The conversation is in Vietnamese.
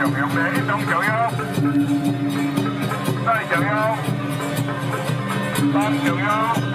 chụp hiệu để đúng chữ không đây chữ không tên chữ không